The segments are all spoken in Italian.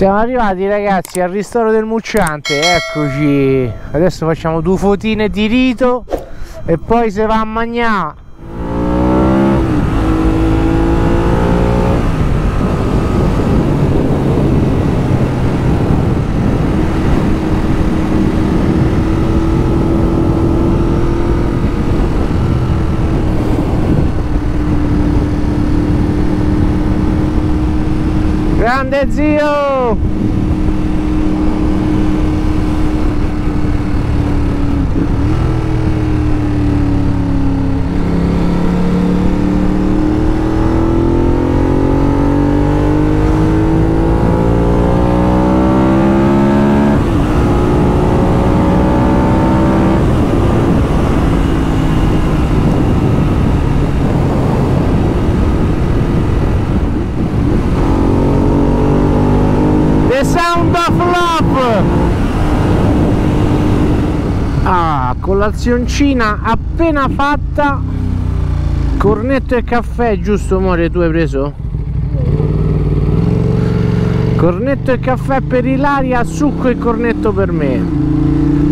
Siamo arrivati ragazzi al ristoro del Mucciante, eccoci. Adesso facciamo due fotine di rito e poi se va a mangiare Grande zio! Sound of Love. Ah, colazioncina appena fatta. Cornetto e caffè, giusto amore, tu hai preso? Cornetto e caffè per Ilaria, succo e cornetto per me.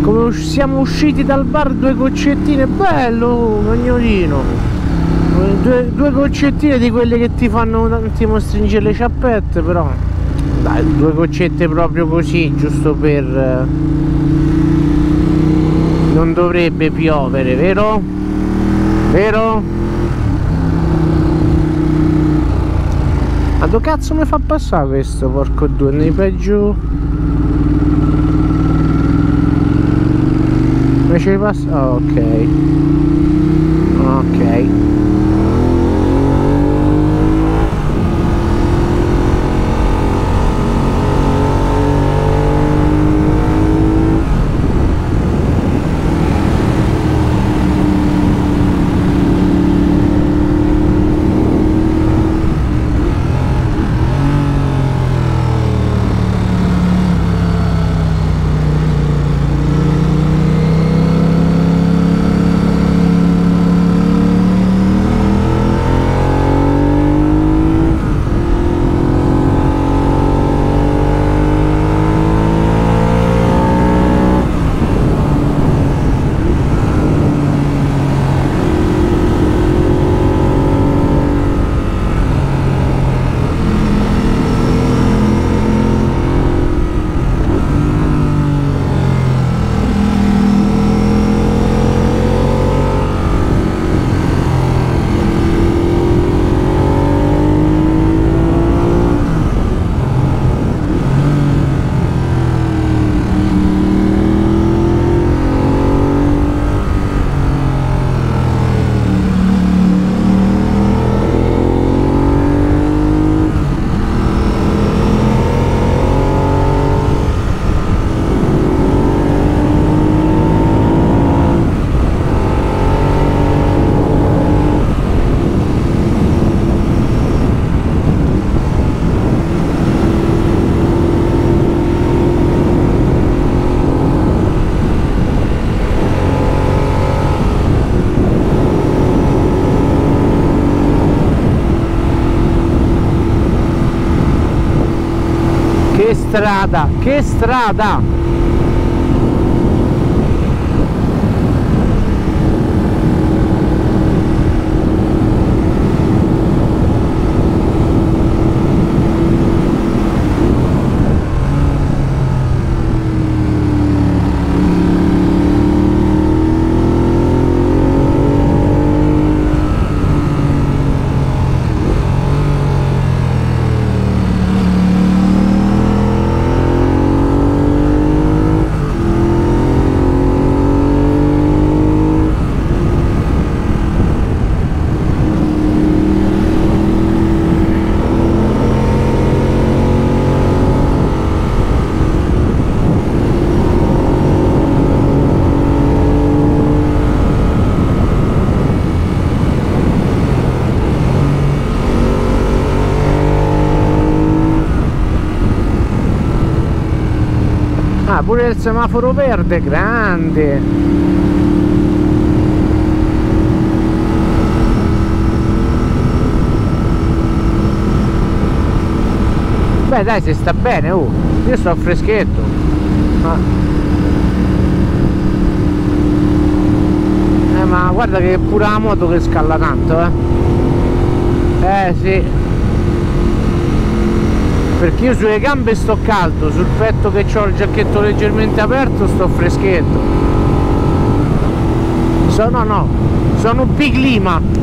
Come siamo usciti dal bar, due goccettine, bello, cagnolino Due, due goccettine di quelle che ti fanno un attimo stringere le ciappette, però dai, due goccette proprio così, giusto per... eh, Non dovrebbe piovere, vero? Vero? Ma dove cazzo mi fa passare questo, porco due? Nei peggio... Invece di passare... Oh, ok. Ok. Strada, che strada! Ah, pure semaforo verde, grande! Beh, dai, se sta bene, oh. Io sto freschetto. Ah. Eh ma guarda che pure la moto che scalla tanto, eh. Eh sì. Perché io sulle gambe sto caldo, sul petto che ho il giacchetto leggermente aperto sto freschetto. Sono no, sono un piglima.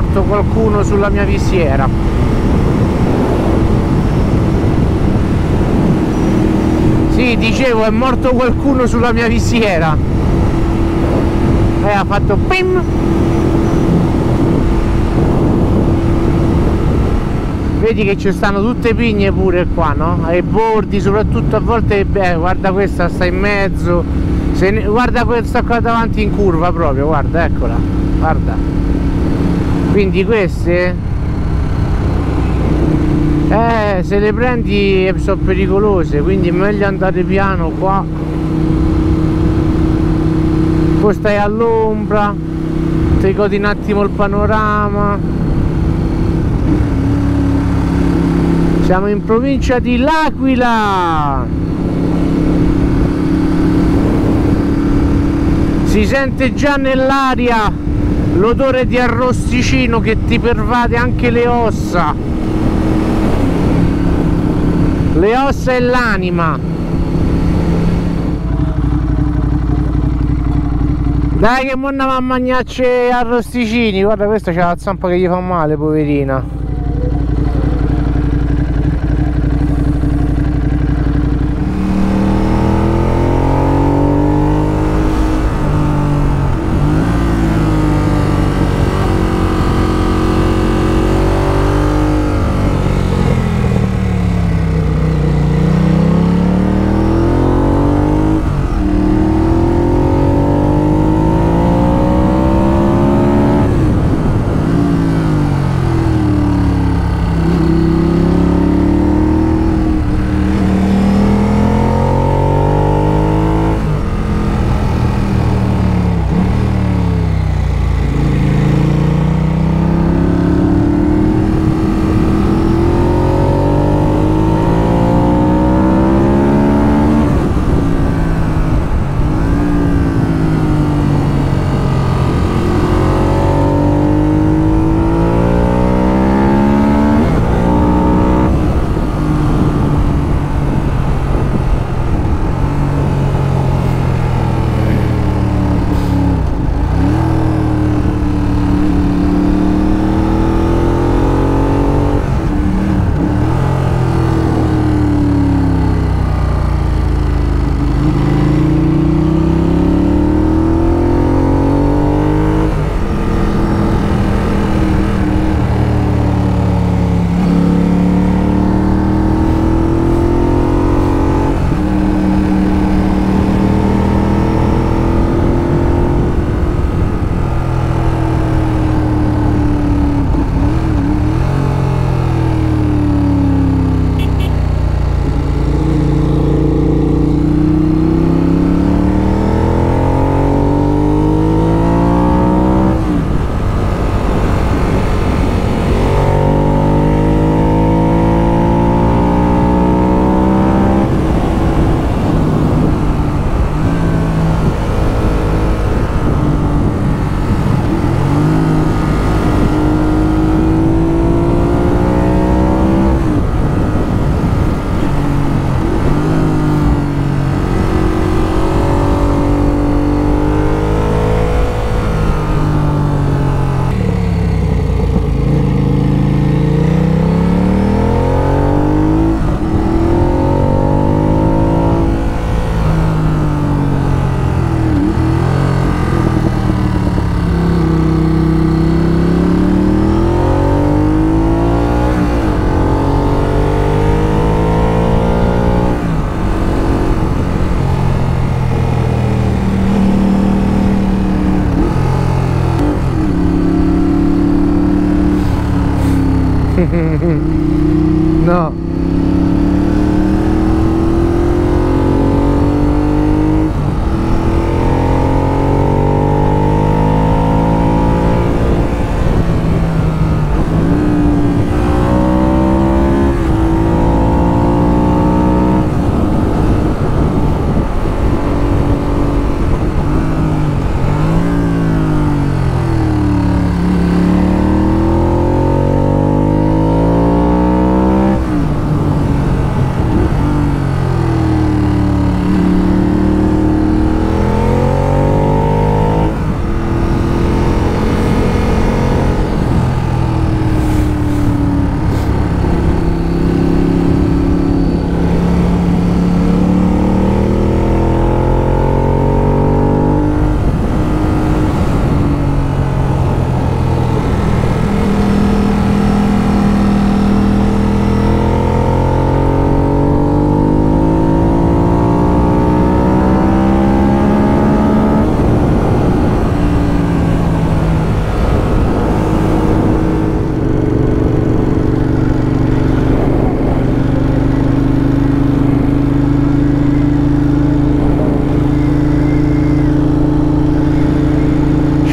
morto qualcuno sulla mia visiera sì dicevo è morto qualcuno sulla mia visiera. E ha fatto pim. Vedi che ci stanno tutte pigne pure qua no? ai bordi soprattutto a volte beh, guarda questa sta in mezzo. Ne... guarda questa qua davanti in curva proprio guarda eccola guarda. Quindi queste eh se le prendi sono pericolose quindi è meglio andare piano qua. Poi stai all'ombra ti godi un attimo il panorama. Siamo in provincia di L'Aquila. Si sente già nell'aria l'odore di arrosticino che ti pervade anche le ossa le ossa e l'anima. Dai che mo andiamo a mangiarci arrosticini guarda questa c'ha la zampa che gli fa male poverina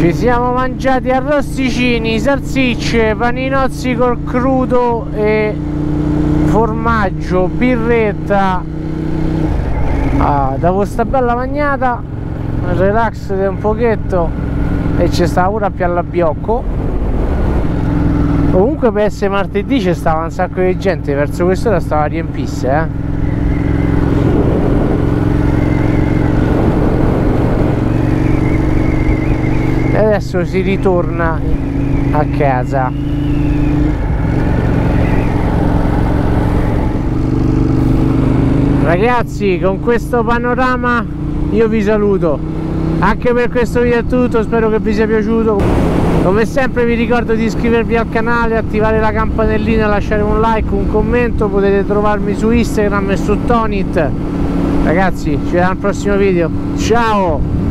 ci siamo mangiati arrosticini, salsicce, paninozzi col crudo e formaggio, birretta. Ah, dopo sta bella magnata relax un pochetto. E c'è sta pure a pialla biocco. Comunque per essere martedì c'è stava un sacco di gente verso quest'ora stava riempisse eh e adesso si ritorna a casa. Ragazzi con questo panorama io vi saluto. Anche per questo video è tutto spero che vi sia piaciuto. Come sempre vi ricordo di iscrivervi al canale attivare la campanellina lasciare un like un commento. Potete trovarmi su instagram e su tonit. Ragazzi ci vediamo al prossimo video. Ciao